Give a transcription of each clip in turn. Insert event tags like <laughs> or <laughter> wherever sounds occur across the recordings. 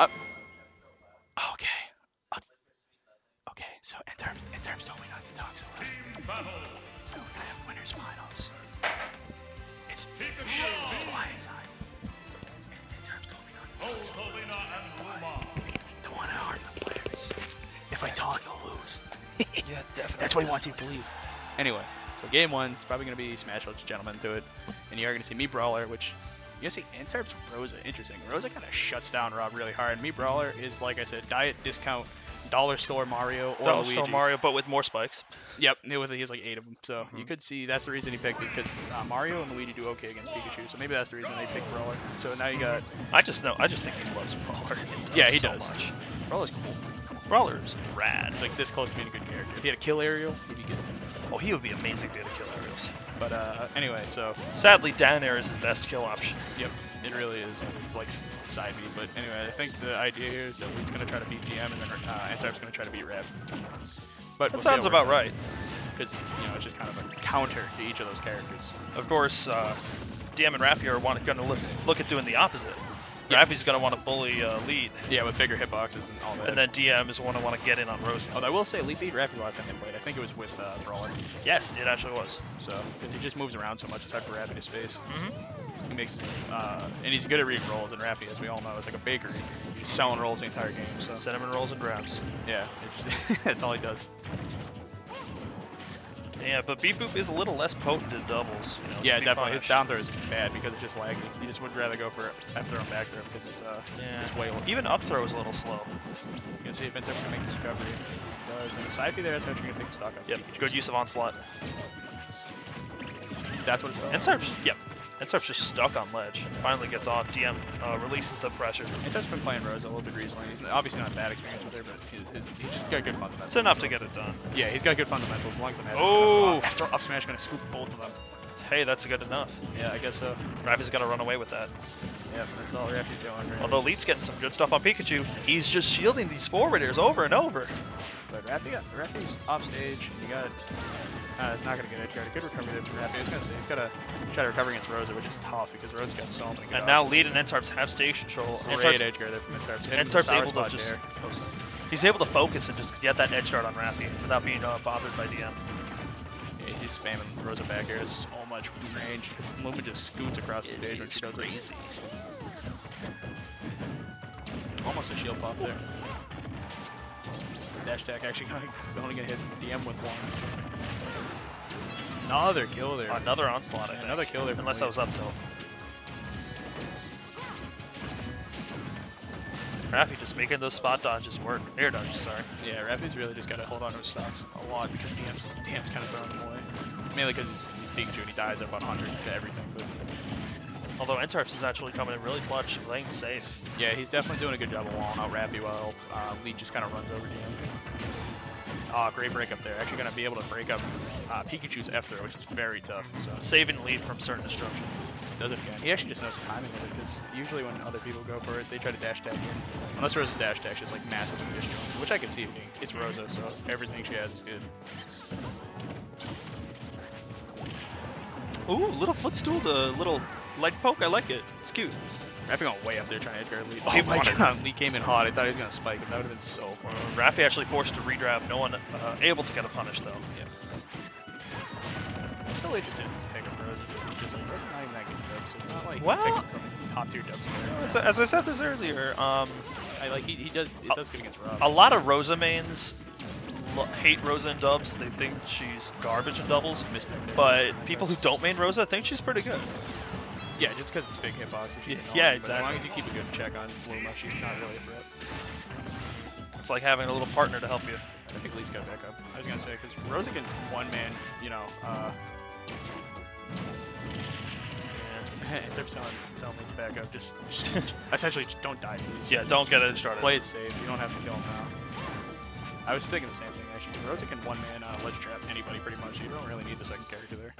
Uh, okay. I'll- Okay, so Ntarps in terms told me not to talk so loud. So I have winners finals. It's it's quiet time. In terms told me not to The one I hard the players. If I talk, I'll lose. <laughs> Yeah, definitely. That's what he wants you to believe. Anyway, so game one, it's probably going to be Smash Ultra Gentlemen to it. And you are going to see Mii Brawler, which you see Ntarps Rosa. Interesting. Rosa kind of shuts down Rob really hard. Mii Brawler is, like I said, diet discount, dollar store Mario or Dollar Luigi. Store Mario, but with more spikes. Yep, he he has like eight of them. So you Mhm. could see that's the reason he picked it because uh, Mario and Luigi do okay against Pikachu. So maybe that's the reason they picked Brawler. So now you got I just know. I just think he loves Brawler. <laughs> Yeah, he so does. Much. Brawler's cool. Brawler's rad. It's like this close to being a good character. If he had a kill aerial, he'd be good. Oh, he would be amazing to kill aerials. But uh, anyway, so Sadly, down air is his best kill option. Yep, it really is. It's like side B, but anyway, I think the idea here is that Lee's gonna try to beat GM and then uh, Ntarps' gonna try to beat Rev. But That sounds about right. Because you know it's just kind of a counter to each of those characters. Of course, uh, DM and are want, gonna look, look at doing the opposite. Raffi's gonna want to bully uh, lead, Yeah, with bigger hitboxes and all that. and then DM is gonna want to get in on Rosa. although I will say, Lee beat Raffi last time they played. I think it was with uh, Brawler. Yes, it actually was. So he just moves around so much, it's hard for Raffi to space. hmm He makes, uh, and he's good at reading rolls. And Raffi, as we all know, is like a bakery. He's selling rolls the entire game. So Cinnamon rolls and grabs. yeah, <laughs> that's all he does. Yeah, but Beep Boop is a little less potent in doubles. You know, Yeah, definitely. His down throw is bad because it's just laggy. You just would rather go for up throw and back throw because it's, uh, Yeah. it's way low. Even up throw is a little slow. You can see if Vincent can make this recovery. He does. And the side there, that's actually going to take stock of Yep, good use of onslaught. That's what it's about. Yep. Ensarp's just stuck on ledge. Finally gets off. DM uh, releases the pressure. Antar's been playing Rosa a little bit recently. He's obviously not bad experience with her, but he's, he's, he's just got good fundamentals. It's enough so- to get it done. Yeah, he's got good fundamentals. As long as match. Oh! Throw up smash going to scoop both of them. Hey, that's good enough. Yeah, I guess so. Raffi's gonna run away with that. Yep, that's all Raffi's doing. Right Although Leet's getting some good stuff on Pikachu, he's just shielding these forward airs over and over. But Raffi, got, Raffi's off stage. You got. Uh, it's not gonna get edge guard. A good recovery there from was gonna say he's gotta try to recover against Rosa, which is tough because Rosa's got so many. And now. Leet and Ntarps have stage control. Great edge guard there from Ntarps. Ntarps able to just there. he's able to focus and just get that edge guard on Raffi without being uh, bothered by DM. Yeah, he's spamming Rosa back here. There's so much range. Luma just scoots across the stage when she does it. Almost a shield pop there. Dash attack actually gonna, only gonna hit DM with one. Another kill there. Another onslaught, I Yeah, think. another kill there. Unless I was up tilt. Raffi just making those spot dodges work. Air dodges, sorry. Yeah, Raffi's really just gotta hold on to his stocks a lot because DM's, DM's kind of throwing them away. Mainly because he's and he dies at about 100 to everything. But Although Ntarps is actually coming in really clutch, playing safe. yeah, he's definitely doing a good job of walling out Raffi while uh, Lee just kind of runs over DM. Ah, great break up there. Actually gonna be able to break up uh, Pikachu's F throw, which is very tough. So Saving Lee from certain destruction. does it again. He actually just knows the timing of it because usually when other people go for it, they try to dash tag in. Unless Rosa's dash dash is like massive conditional, which I can see it being. It's Rosa, so everything she has is good. Ooh, little footstool to little leg poke. I like it. It's cute. Raffi going way up there trying to edge guard Lee. Oh, my god, Lee came in hot. I thought he was gonna spike him. That would have been so fun. Uh, actually forced to redraft. No one uh, able to get a punish though. I'm still interested in this pick Rose. Just like Rose not even that good so it's not like Well- picking some top tier dubs. As, as I said this earlier, um, I like he, he does it A- does good against Rob. a lot of Rosa mains lo- hate Rosa in dubs. They think she's garbage in doubles. But people who don't main Rosa think she's pretty good. Yeah, just because it's big hitbox. Yeah, annoying, but As long as you keep a good check on Luma, it's not really a threat. It's like having a little partner to help you. I think Lee's got back up. I was gonna say because Rosa can one man, you know, uh, they're telling telling Lee's back up. Just, just <laughs> essentially just don't die, please. Yeah, don't get it started. Play it safe. You don't have to kill him now. I was thinking the same thing actually. Rosa can one man uh, ledge trap anybody pretty much. You don't really need the second character there.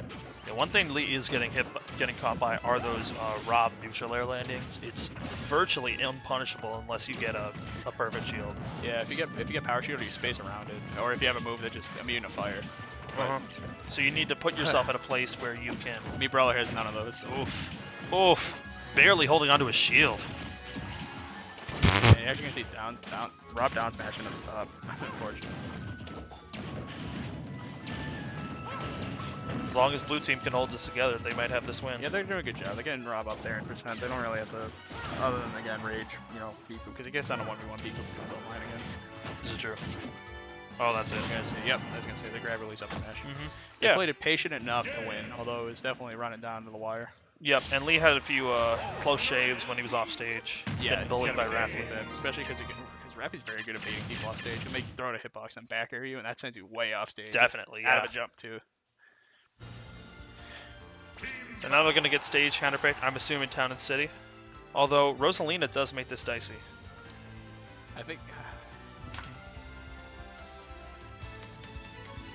Yeah, one thing Lee is getting hit, getting caught by are those uh, Rob neutral air landings. It's virtually unpunishable unless you get a, a perfect shield. Yeah, if you get if you get power shield or you space around it, or if you have a move that just immune to fire. But Uh-huh. So you need to put yourself at a place where you can. <laughs> Mii Brawler has none of those. Oof, oof, barely holding onto his shield. And you're actually gonna see down, down, Rob down smashing at the top. <laughs> Unfortunately. As long as blue team can hold this together, they might have this win. Yeah, they're doing a good job. They're getting Rob up there in percent. They don't really have to, other than again rage, you know, Piku, because he gets on a one v one Piku comes online again. This is true. Oh, that's it. I was gonna say, yep, I was gonna say the grab release up smash. Mm-hmm. They Yeah. played it patient enough to win, although it was definitely running down to the wire. Yep. And Lee had a few uh, close shaves when he was off stage. Yeah, getting bullied by he's gotta be careful Raffi. with that, especially because because Raffi's very good at beating people off stage. He'll make you throw out a hitbox and back air you, and that sends you way off stage. Definitely. Out Yeah. of a jump too. So now they're gonna get stage counterpicked. I'm assuming Town and City. Although Rosalina does make this dicey. I think.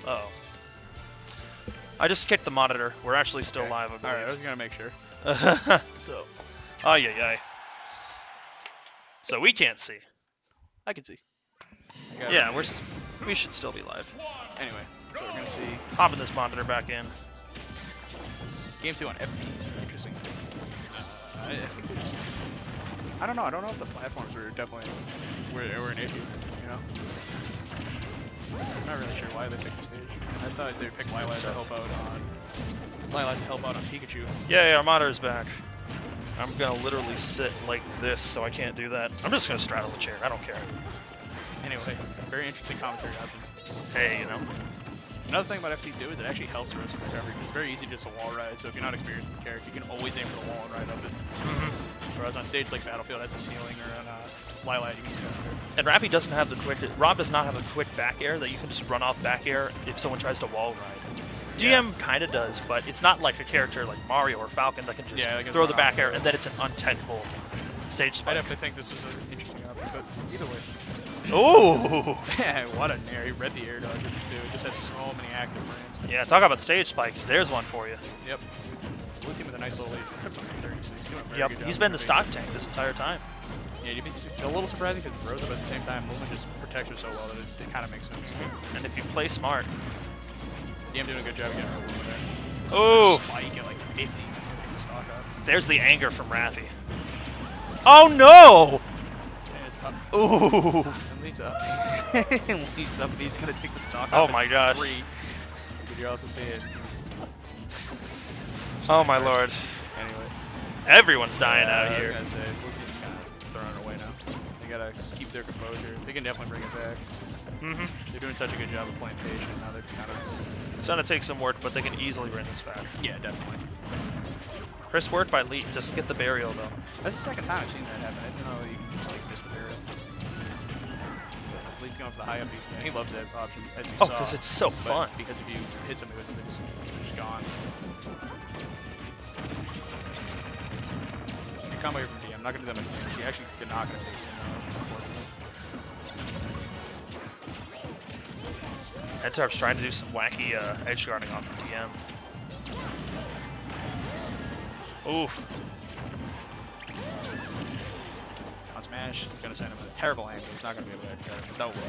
Uh oh. I just kicked the monitor. We're actually still Okay. live, All right, I I was gonna make sure. <laughs> so, oh yeah, yeah. So we can't see. I can see. I. Yeah, we're s- we should still be live. Anyway, so we're gonna see Popping this monitor back in. Game two on FP. Interesting. Uh, I, I think it's. I don't know. I don't know if the platforms were definitely were, were an issue. You know. I'm not really sure why they picked the stage. I thought they picked Lylat to help out on. Lylat to help out on Pikachu. Yeah, yeah, our monitor's back. I'm gonna literally sit like this, so I can't do that. I'm just gonna straddle the chair. I don't care. Anyway, very interesting commentary options. Hey, you know. Another thing about FT2 is it actually helps roast recovery. It's very easy just to wall ride, so if you're not experienced with the character, you can always aim for the wall and ride up it. Whereas on stage like Battlefield has a ceiling or on uh, Lylat, you can just go. And Raffi doesn't have the quick. Rob does not have a quick back air that you can just run off back air if someone tries to wall ride. Yeah. GM kind of does, but it's not like a character like Mario or Falcon that can just Yeah, can throw the back air air. and then it's an untenable stage I definitely think this is an interesting option, but either way. Ooh! <laughs> Yeah, what a nair. He read the air dodges too. It just has so many active frames. Yeah, talk about stage spikes. There's one for you. Yep. Blue team with a nice little lead. Trips 36. He's doing a very Yep, good job he's been the stock evading. tank this entire time. Yeah, you'd be it's a little surprising because he throws it, but at the same time, Luma just protects her so well that it, it kind of makes sense. And if you play smart, Yeah, I'm doing a good job getting her Luma there. oh, Spike at like 50. He's gonna take the stock off. there's the anger from Raffi. Oh no! And leads up. <laughs> leads up, and he's gonna take the stock Oh my gosh. Three. Did you also see it? Oh my lord! Anyway. Everyone's dying Yeah, out I was here. gonna say, kind of throwing away now. They gotta keep their composure. They can definitely bring it back. hmm They're doing such a good job of playing patient. Now they're kind of. It's gonna take some work, but they can easily bring this back. Yeah, definitely. Chris worked by Lee. Just get the burial though. That's the second time I've seen that happen. I didn't know you Lee's going for the high up. He, he loves that option, as you Oh, saw. because it's so but fun. Because if you hit somebody with it, they're just, they're just gone. Good combo here from D. I'm not gonna do that much damage. He actually did not gonna take it. Unfortunately. Trying to do some wacky uh, edge guarding off of DM. Oof. On Smash, it's gonna send him a terrible angle. He's not gonna be able to edge guard. Will.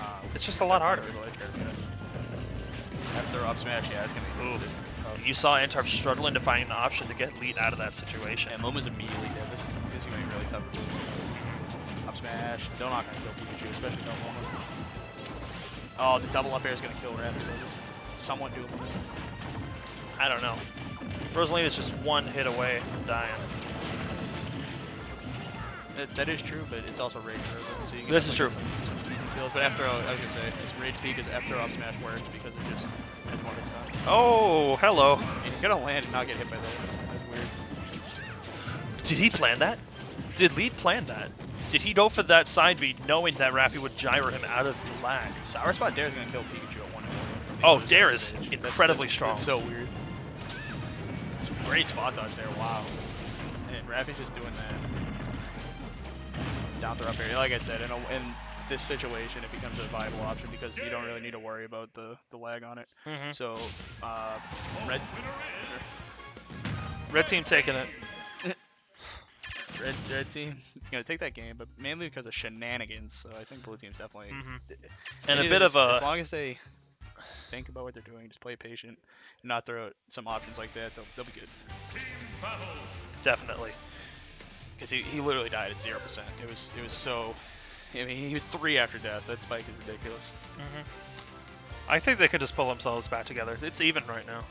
Uh, It's just a lot harder. definitely able to edge guard, yeah. After up Smash, yeah, it's gonna be. Ooh. it's gonna be tough. You saw Entarp struggling to find an option to get Leet out of that situation. And Luma's immediately dead. This is, this is gonna be really tough. to do. Up Smash, still not gonna kill Pikachu, especially no Luma. Oh, the double up air is gonna kill Rapid. so It's somewhat doable. I don't know. Rosalina's just one hit away from dying. That, that is true, but it's also Rage Road, so you This is definitely get some, some easy kills. But after, I was gonna say, Rage Peak is after off Smash works because it just has more hits on. Oh, hello. And he's gonna land and not get hit by that. That's weird. Did he plan that? Did Leet plan that? Did he go for that side beat knowing that Raffi would gyro him out of the lag? Sour Spot Dair is gonna kill Pikachu at one hit. Oh, Dair is incredibly that's, strong. That's so weird. Some great spot dodge there. Wow. And Rafi's just doing that. Down throw up air. Like I said, in, a, in this situation, it becomes a viable option because you don't really need to worry about the, the lag on it. Mhm. So, uh, red, Red team taking it. <laughs> red, red team, it's gonna take that game, but mainly because of shenanigans. So I think blue team's definitely. Mhm. And a bit of As long as they think about what they're doing, just play patient, and not throw out some options like that, they'll, they'll be good. definitely. Because he, he literally died at zero percent. It was it was so. I mean, he was three after death. That spike is ridiculous. hmm I think they could just pull themselves back together. It's even right now.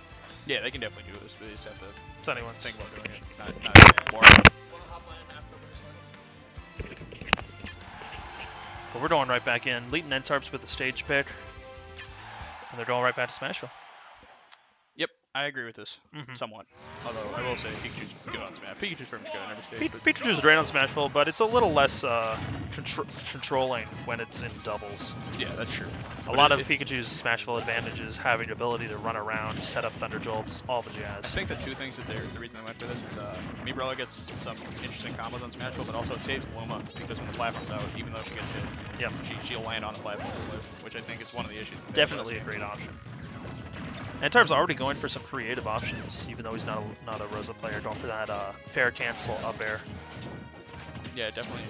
Yeah, they can definitely do this, but they just have to It's anyone's. think about doing it. Not, not more. But we're going right back in. Leet and Ntarps with the stage pick. And they're going right back to Smashville. I agree with this Mhm. somewhat. Although I will say Pikachu's good on Smash. Pikachu's pretty much good on every stage. But- Pikachu's great on Smashville, but it's a little less uh, contr- controlling when it's in doubles. yeah, that's true. A But lot it- of it- Pikachu's Smashville advantage is having the ability to run around, set up Thunder Jolts, all the jazz. I think the two things that they're the reason they went for this is uh, Mii Brawler gets some interesting combos on Smashville, but also it saves Luma because when the platform's out, even though she gets hit, Yep. she she'll land on the platform, which I think is one of the issues. Definitely a great option. Ntarps' already going for some creative options, even though he's not a, not a Rosa player, going for that uh, fair cancel up air. Yeah, definitely.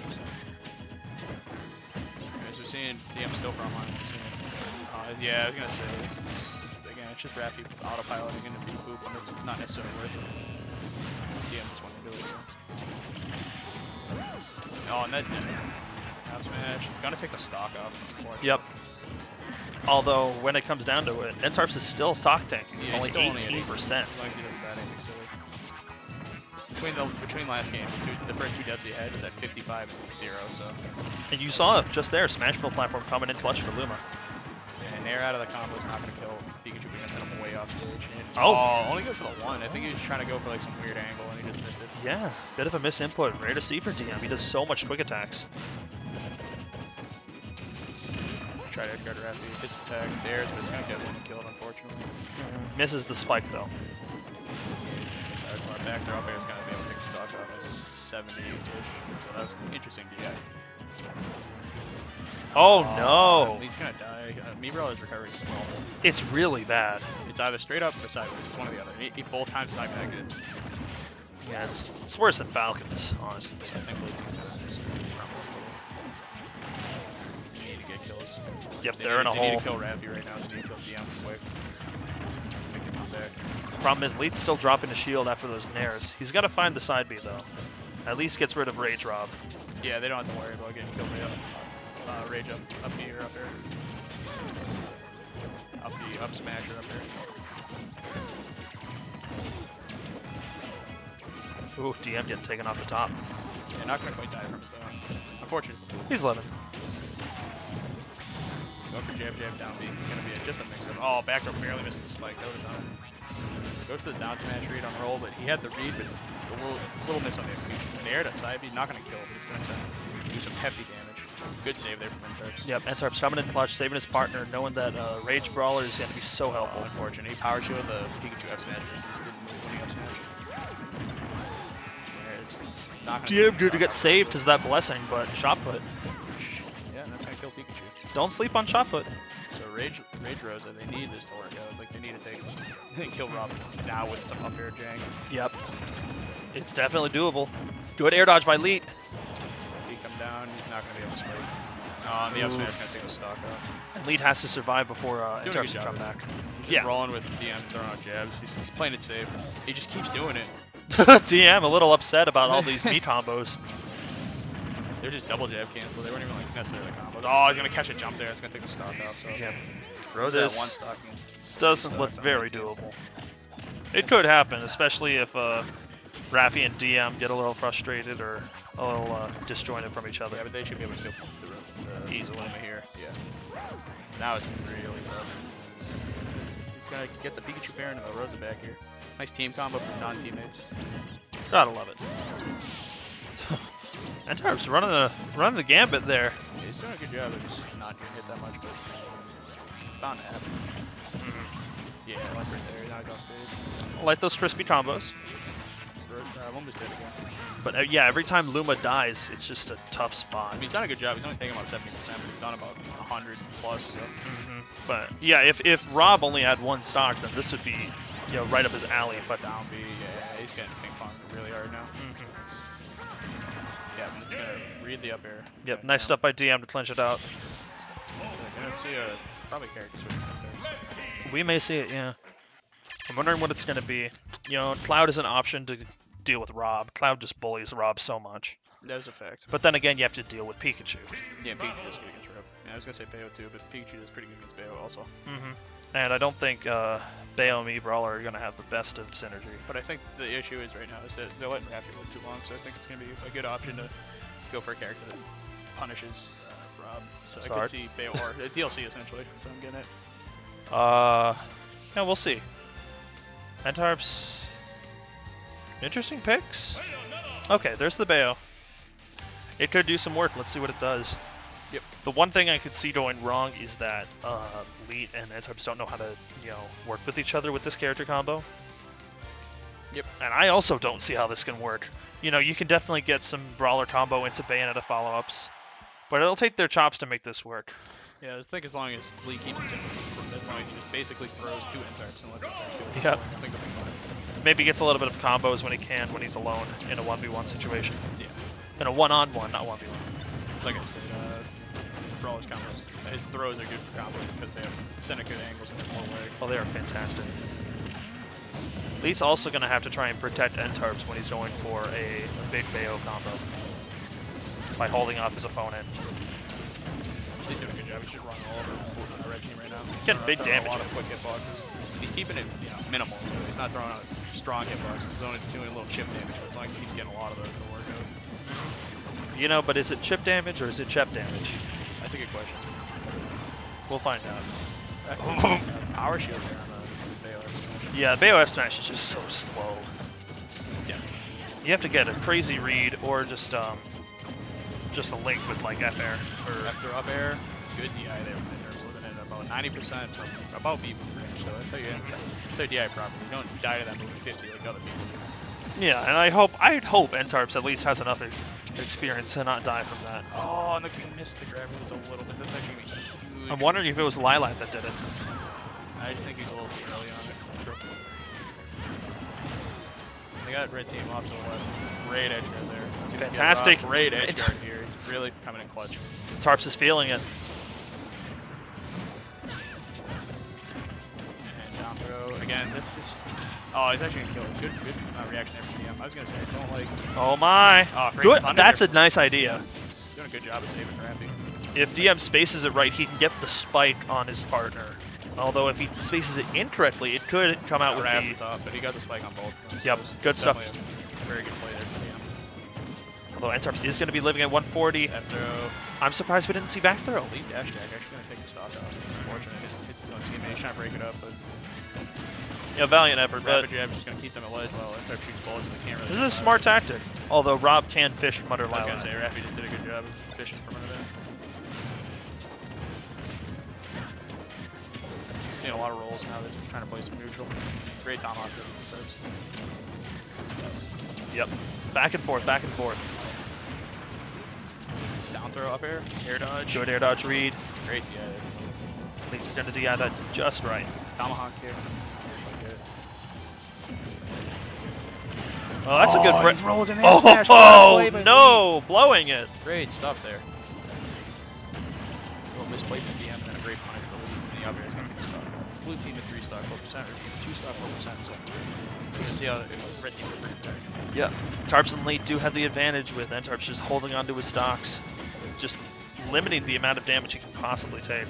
As we're seeing, DM still from line. Uh, yeah, I was gonna say again, it's just Raffi autopiloting into beat boop, and it's not necessarily worth it. DM just want to do it. So. Oh, and that Top smash. Gonna take the stock off. Yep. Although, when it comes down to it, Ntarps is still stock tank, Yeah, only still only at 18%. As long as he doesn't bat anything silly. Between the between last game, the, two, the first two deaths he had was at 55 and 0, so. And you saw just there, Smashville platform coming in clutch for Luma. And air out of the combo is not going to kill Pikachu because send him way off stage. And, Oh. only goes for the one. I think he was trying to go for like some weird angle and he just missed it. Yeah, bit of a misinput. Rare to see for DM. He does so much quick attacks. Try to Raffi. Hits attack there, but it's going to get one killed unfortunately. Misses the spike though. So back up going to be able to take stock off at 70-ish. So that's interesting DI. Oh no! He's going to die. Uh, Mii Brawler is recovering slow. It's really bad. It's either straight up or sideways. It's one or the other. He, he both times died negative. Yeah, it's, it's worse than Falcons, honestly. Yep, They they're need, in a they hole. need to kill Ravi right now. They need to kill DM quick. Make him back. Problem is, Leet's still dropping the shield after those nairs. He's got to find the side B though. At least gets rid of Rage Rob. Yeah, they don't have to worry about getting killed by uh, Rage up, up here, up there. Up the up smasher up. Ooh, DM getting taken off the top. Yeah, not gonna quite die from though. Unfortunate. He's living. Go for jab jab down B. It's gonna be a, just a mix of oh back up barely missed the spike. That would have done it. Goes to the down smash read on roll, but he had the read, but a little little miss on the execution. And the air to side B, not gonna kill, but it's gonna send, do some hefty damage. Good save there from Ntarps. Yep, Ntarps' coming in clutch, saving his partner, knowing that uh, Rage Brawler is going to be so helpful. Unfortunate. He power shielded the Pikachu F smash. and Just didn't he up smash. Yeah, it's not gonna DM good to get saved is that blessing, but shot put. Don't sleep on shot put. So Rage, Rage Rosa, they need this to work out. Like they need to take, <laughs> they kill Robin now with some up air jank. Yep. It's definitely doable. Good air dodge by Leet. He come down, he's not gonna be able to. Oh, and the up smash gonna take the stock off. And Leet has to survive before uh, Doing a Ntarps good can job come back. He's Yeah. rolling with DM, throwing out jabs. He's, he's playing it safe. He just keeps doing it. <laughs> DM a little upset about all these meat <laughs> combos. They're just double jab cancel. They weren't even like necessarily combos. Oh, he's gonna catch a jump there. It's gonna take the stock off. So Yeah. Rosa This one stock. doesn't look very doable. It could happen, especially if uh, Raffi and DM get a little frustrated or a little uh, disjointed from each other. Yeah, but they should be able to kill the, the, the Easily. Luma here. Yeah. Now it's really rough. He's gonna get the Pikachu Baron and the Rosa back here. Nice team combo from non-teammates. Gotta love it. Ntarps running the running the gambit there. Yeah, he's doing a good job of just not getting hit that much, but it's bound to happen. Yeah, like right there. Now he's off stage. I like those crispy combos. Uh, Luma's dead again. But uh, yeah, every time Luma dies, it's just a tough spot. I mean, he's done a good job. He's only taking about 70%, but he's done about 100 plus. So. Mhm. But yeah, if if Rob only had one stock, then this would be you know right up his alley. But Down B, yeah, he's getting ping pong really hard now. Yeah, but it's gonna read the up air. yep, right nice now. stuff by DM to clinch it out. So we're gonna see a probably character there. We may see it, yeah. I'm wondering what it's going to be. You know, Cloud is an option to deal with Rob. Cloud just bullies Rob so much. That is a fact. But then again, you have to deal with Pikachu. Yeah, Pikachu is good against Rob. Yeah, I was gonna say Bayo too, but Pikachu is pretty good against Bayo also. hmm And I don't think uh, Bayo and Mii Brawler are going to have the best of synergy. But I think the issue is right now is that they're letting Raffi live too long, so I think it's gonna be a good option to go for a character that punishes uh, Rob. So I could see Bayo or a DLC essentially. So I'm getting it. Uh, yeah, we'll see. Ntarps. Interesting picks. Okay, there's the Bayo. It could do some work. Let's see what it does. Yep. The one thing I could see going wrong is that uh, Leet and Ntarps don't know how to, you know, work with each other with this character combo. Yep. And I also don't see how this can work. You know, you can definitely get some brawler combo into Bayonetta follow-ups, but it'll take their chops to make this work. Yeah, I think as long as Lee keeps it as long as he just basically throws two Ntarps and lets Ntarps do it. <laughs> Yep. I think it'll be fine. Maybe gets a little bit of combos when he can when he's alone in a 1v1 situation. Yeah. In a one-on-one, not 1v1. Like I said, uh, Brawler's combos. His throws are good for combos because they have good angles and more leg. Well, they are fantastic. Lee's also going to have to try and protect Ntarps when he's going for a, a big Bayo combo by holding off his opponent. He's doing a good job. He's just running all over the red team right now. Getting big damage. A lot of quick hitboxes. He's keeping it you know, minimal. He's not throwing out strong hitboxes. He's only doing a little chip damage. But as long as he's getting a lot of those, it'll work out. You know, but is it chip damage or is it chip damage? That's a good question. We'll find out. <laughs> Power shield there on the, on the Baylor. Yeah, Bayo F smash is just so slow. Yeah. You have to get a crazy read or just um, just a link with like F air or After up air, good DI there from the nerves, looking at about 90% from about B range. So that's how you that's how you DI properly. You don't die to that move at 50 like other people do. Yeah, and I hope I'd hope Ntarps at least has enough experience to not die from that. Oh, and the missed the grab a little bit. That's actually huge. I'm wondering if it was Lylat that did it. I just think he's a little too early on it. They got red team off to the left. Great edge guard there. See if we can get Fantastic. Great edge guard here. He's really coming in clutch. Tarps is feeling it. And down throw. Again, this is... Oh, he's actually gonna kill it. Good, good uh, reaction there from DM. I was gonna say, I don't like... Oh my! Oh, Good. That's a nice idea. Doing a good job of saving Rampy. If DM spaces it right, he can get the spike on his partner. Although if he spaces it incorrectly, it could come out with Raph the. the top, but he got the spike on both. Yep, good stuff. A very good play there Although Ntarps is going to be living at 140. DM. That throw. I'm surprised we didn't see back throw. Leet dash attack actually gonna take the stock off. Unfortunate. Hits, hits his own teammate. He's trying to break it up, but Yeah, valiant effort, but Rapid Jab's just gonna keep them at ledge while Entarp shoots bullets they can't really this is a smart tactic. Although Rob can fish from under I was gonna Lylat. say, Raffi just did a good job of fishing from under there. Seeing a lot of rolls now. They're just trying to play some neutral. Great tomahawk there from Ntarps. Yep. Back and forth, back and forth. Down throw up air, air dodge. Good air dodge read. Great, yeah. Leads to DI that just right. Tomahawk here. Like it. Oh, that's a good Oh, break. he's rolls in air Oh, smash. What a play no! Blowing it. Great stuff there. 3 stock 4%, or 2 stock 4%. So you can see how it was red team was pretty better. Yeah. Tarps and Leet do have the advantage with Ntarps just holding onto his stocks. Just limiting the amount of damage he can possibly take.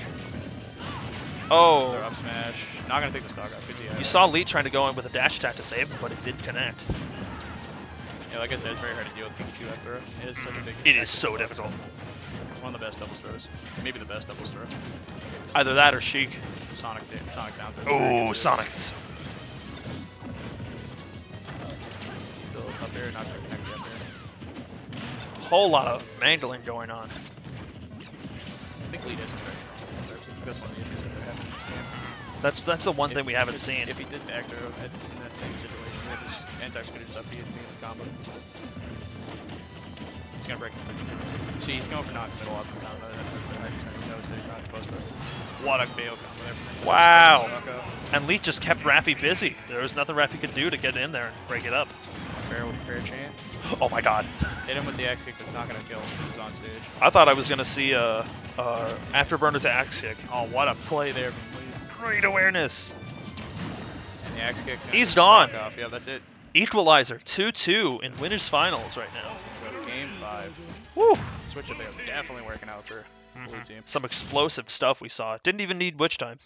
Throw Oh, up smash. Not gonna take the stock off. Good you saw Lee trying to go in with a dash attack to save him, but it did connect. Yeah, like I said, it's very hard to deal with Pikachu that throw. It is such a big. It is so difficult. One of the best double throws. Maybe the best double throw. Either that or Sheik. Sonic, Sonic down. Oh, Sonic's. Still up there, not connected up there. Whole lot of mangling going on. I think very strong. That's one of the issues that they're having in this game. That's that's the one If- thing we haven't if- seen. If he did back throw in that same situation, his have just up the combo. Gonna break it. See, he's going for knock middle up and down. That's what I knows that he's not supposed to. What a bail combo there. Wow. And Leet just kept Raffi busy. There was nothing Raffi could do to get in there and break it up. Fair with fair chain. Oh my god. Hit him with the axe kick, that's not gonna kill. He's on stage. I thought I was gonna see a, a afterburner to axe kick. Oh, what a play there. Great awareness. And the axe kick. He's gone. Yeah, that's it. Equalizer 2-2 in winners finals right now. Go to game five. Woo! Switch up there. Definitely working out for blue Mhm. team. Some explosive stuff we saw. Didn't even need witch time.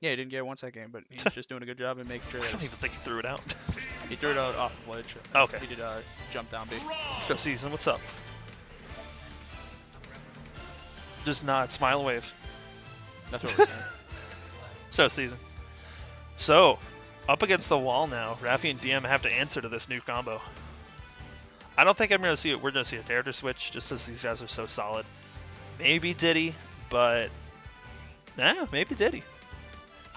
Yeah, he didn't get one set game, but he's <laughs> just doing a good job and making sure I that don't even think he threw it out. <laughs> he threw it out off the ledge. Okay. He did uh, jump down B. go season, what's up? Just nod, smile, wave. That's what we're saying. <laughs> Stuff season. So, up against the wall now. Raffi and DM have to answer to this new combo. I don't think I'm gonna see it. We're gonna see a dare to switch just as these guys are so solid. Maybe Diddy, but yeah, maybe Diddy.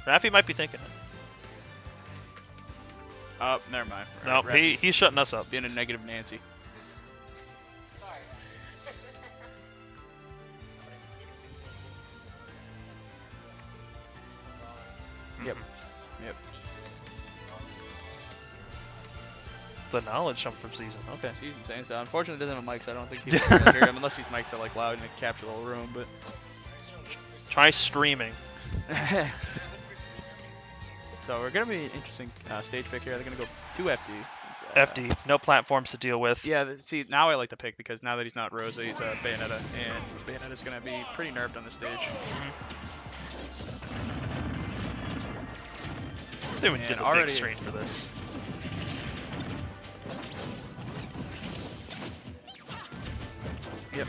Raffi might be thinking it. Oh, never mind. No, Right, he, he's shutting us up. being a negative Nancy. The knowledge come from season. Okay. Season saying so. Unfortunately, doesn't have mics. I don't think people <laughs> can hear him unless these mics are like loud and capture the whole room. But Try streaming. <laughs> so we're gonna be an interesting uh, stage pick here. They're gonna go two FD. Uh, FD, no platforms to deal with. Yeah, see, now I like the pick because now that he's not Rosa, he's uh, Bayonetta, and Bayonetta's gonna be pretty nerfed on the stage. They would get a already- big screen for this. Yep,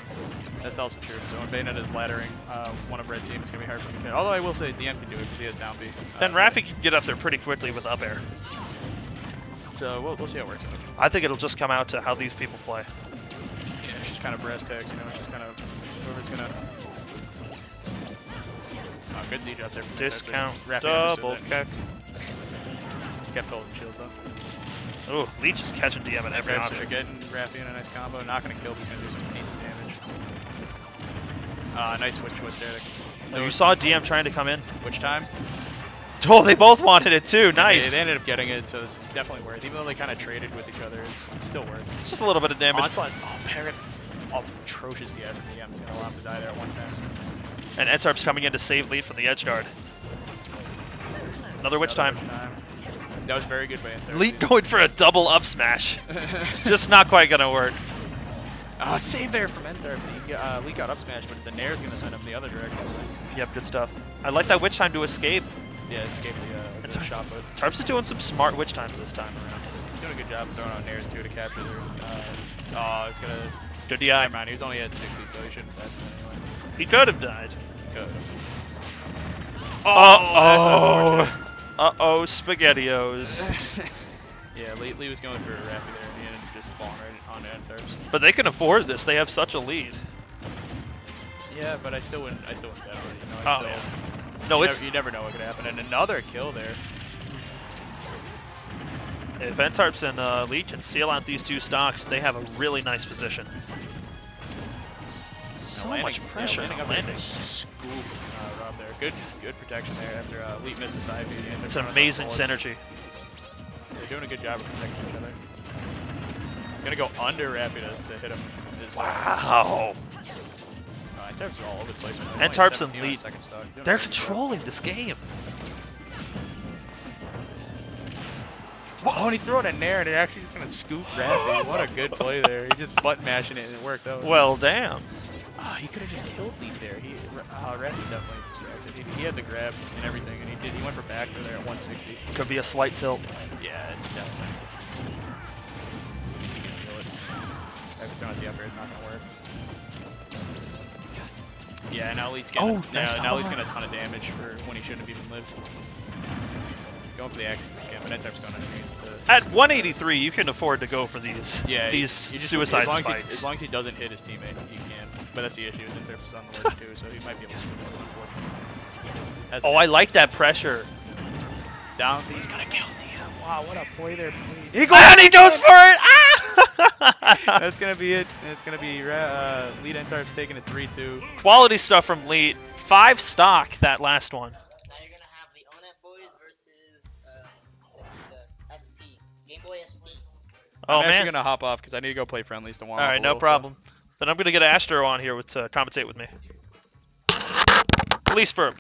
that's also true. So when Bayonetta is laddering uh, one of red team, it's gonna be hard for him to hit. Although I will say DM can do it because he has down B. Then Uh, Raffi can get up there pretty quickly with up air. So we'll, we'll see how it works out. I think it'll just come out to how these people play. Yeah, it's just kind of brass tags, you know, it's just kind of whoever's gonna. Oh, good siege out there. Discount, Raffi double kick. Kept holding shield though. Ooh, Leet is catching DM at every are option. getting Raffi in a nice combo. Not gonna kill, but he's gonna do some. Uh, nice switch switch there. Oh, you saw DM trying to come in. Witch time? Oh, they both wanted it too. Nice. they ended up getting it, so it's definitely worth. Even though they kind of traded with each other, it's still worth. It's just a little bit of damage. Onslaught, oh, Parrot, oh, atrocious DI from DM. It's gonna allow him to die there at one pass. And Ntarps' coming in to save lead from the edge guard. Another witch Another time. That was very good by. Leet going for a double up smash. <laughs> Just not quite gonna work. Oh, <laughs> save there from Ender. He, uh, Lee got up smash, but the Nair's gonna send him the other direction. So Yep, good stuff. I like that witch time to escape. yeah, escape the, uh, the shot put. Tarps is doing some smart witch times this time around. He's doing a good job throwing out Nairs too to capture their. Uh, oh, he's gonna. Good DI. Never mind, he was only at 60, so he shouldn't have anyway. He could have died. Good. Uh oh. Uh oh, SpaghettiOs. <laughs> yeah, Lee, Lee was going for a rapid there, and he ended up just falling right Ntarps. But they can afford this. They have such a lead. Yeah, but I still wouldn't. I still wouldn't bet on it. You know, Oh, I still, yeah. No, you, it's never, you never know what could happen. And another kill there. if Ntarps and uh, Legion seal out these two stocks, they have a really nice position. So landing- much yeah, pressure landing up landing. Scoop uh, Rob there. Good, good protection there after uh, missed the side It's they're amazing synergy. They're doing a good job of protecting each other. He's gonna go under Raffi to, to hit him. His, Wow. Uh, Tarps are all over the place. man. And They're Tarps 17 and on Leet. second stock. Doing a They're controlling this game. Oh, and he threw it in there, and it actually just gonna scoop Raffi. <laughs> What a good play there. He just butt mashing it, and it worked. That was Well, damn. Ah, he could have just killed Leet there. He, uh, Raffi definitely distracted. He, he had the grab and everything, and he did. He went for back there at 160. Could be a slight tilt. Yeah, definitely. Actually, throwing at the upper is not gonna work. Yeah, now Leet's getting Oh, now, now Leet's getting a ton of damage for when he shouldn't have even lived. Going for the axe again, but Entep's going underneath. The, At 183, you can afford to go for these yeah, these he- he suicide as long As spikes. he, as long as he doesn't hit his teammate, he can. But that's the issue. Is Entep's is on the ledge too, so he might be able to scoop one unfortunately. Oh, I like that pressure. down. He's gonna kill DM. Wow, what a play there. Please. He goes and he goes for it. Ah! <laughs> That's gonna be it. It's gonna be Ra- uh, lead Ntarps taking a 3-2. Quality stuff from Leet. Five stock that last one. Now you're gonna have the Onet boys versus uh, the SP Game Boy SP. Oh I'm actually gonna hop off because I need to go play friendlies to warm All up. right, no little, so- problem. Then I'm gonna get Astro on here with to compensate with me. Police firm.